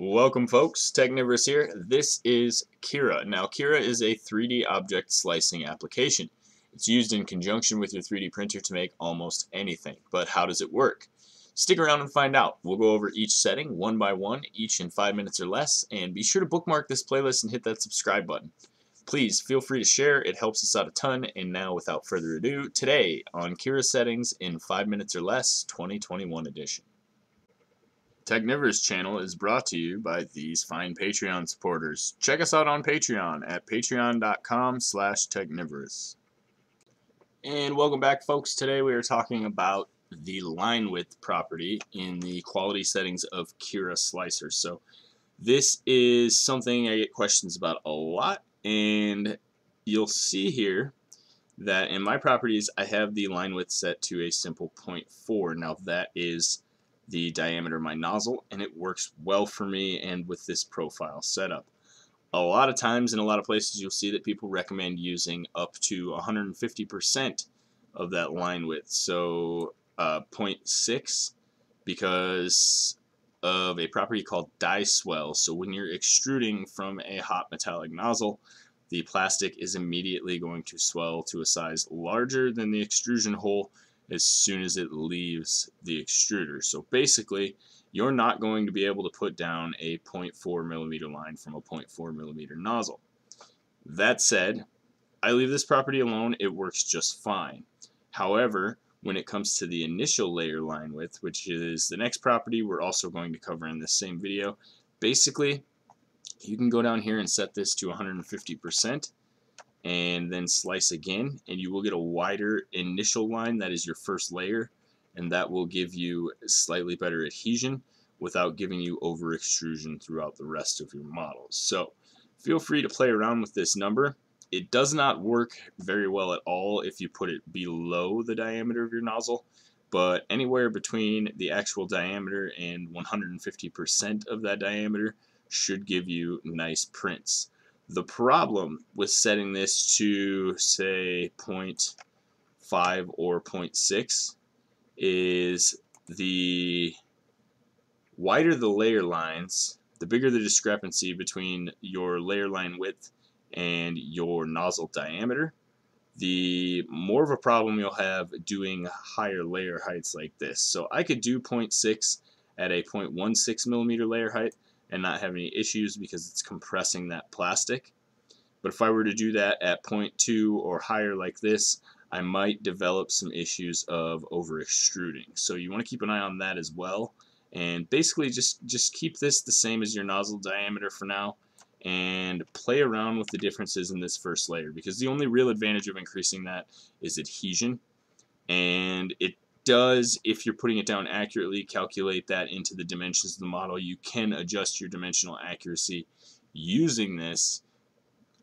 Welcome folks, Technivorous here. This is Cura. Now Cura is a 3D object slicing application. It's used in conjunction with your 3D printer to make almost anything. But how does it work? Stick around and find out. We'll go over each setting one by one, each in 5 minutes or less, and be sure to bookmark this playlist and hit that subscribe button. Please feel free to share, it helps us out a ton, and now without further ado, today on Cura Settings in 5 minutes or less 2021 edition. Technivorous channel is brought to you by these fine Patreon supporters. Check us out on Patreon at patreon.com slash technivorous. And welcome back folks. Today we are talking about the line width property in the quality settings of Cura Slicer. So this is something I get questions about a lot and you'll see here that in my properties I have the line width set to a simple 0.4. Now that is the diameter of my nozzle and it works well for me and with this profile setup. A lot of times in a lot of places you'll see that people recommend using up to 150% of that line width. So uh, 0.6 because of a property called die swell. So when you're extruding from a hot metallic nozzle, the plastic is immediately going to swell to a size larger than the extrusion hole as soon as it leaves the extruder. So basically, you're not going to be able to put down a 0.4 millimeter line from a 0.4 millimeter nozzle. That said, I leave this property alone, it works just fine. However, when it comes to the initial layer line width, which is the next property we're also going to cover in this same video, basically, you can go down here and set this to 150% and then slice again and you will get a wider initial line that is your first layer and that will give you slightly better adhesion without giving you over extrusion throughout the rest of your models. So feel free to play around with this number. It does not work very well at all if you put it below the diameter of your nozzle, but anywhere between the actual diameter and 150% of that diameter should give you nice prints. The problem with setting this to say 0.5 or 0.6 is the wider the layer lines, the bigger the discrepancy between your layer line width and your nozzle diameter, the more of a problem you'll have doing higher layer heights like this. So I could do 0.6 at a 0.16 millimeter layer height, and not have any issues because it's compressing that plastic. But if I were to do that at 0.2 or higher like this, I might develop some issues of over extruding. So you want to keep an eye on that as well. And basically just, just keep this the same as your nozzle diameter for now and play around with the differences in this first layer because the only real advantage of increasing that is adhesion and it does, if you're putting it down accurately, calculate that into the dimensions of the model. You can adjust your dimensional accuracy using this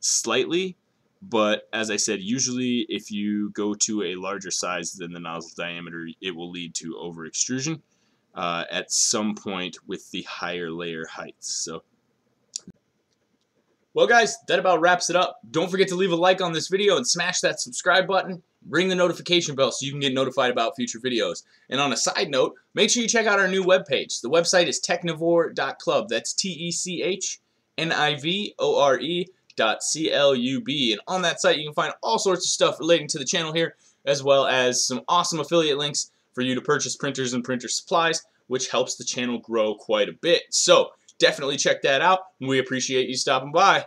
slightly, but as I said, usually if you go to a larger size than the nozzle diameter, it will lead to over extrusion uh, at some point with the higher layer heights. So well guys, that about wraps it up. Don't forget to leave a like on this video and smash that subscribe button. Ring the notification bell so you can get notified about future videos. And on a side note, make sure you check out our new webpage. The website is technivore.club. That's T-E-C-H-N-I-V-O-R-E dot C-L-U-B. And on that site, you can find all sorts of stuff relating to the channel here, as well as some awesome affiliate links for you to purchase printers and printer supplies, which helps the channel grow quite a bit. So definitely check that out. We appreciate you stopping by.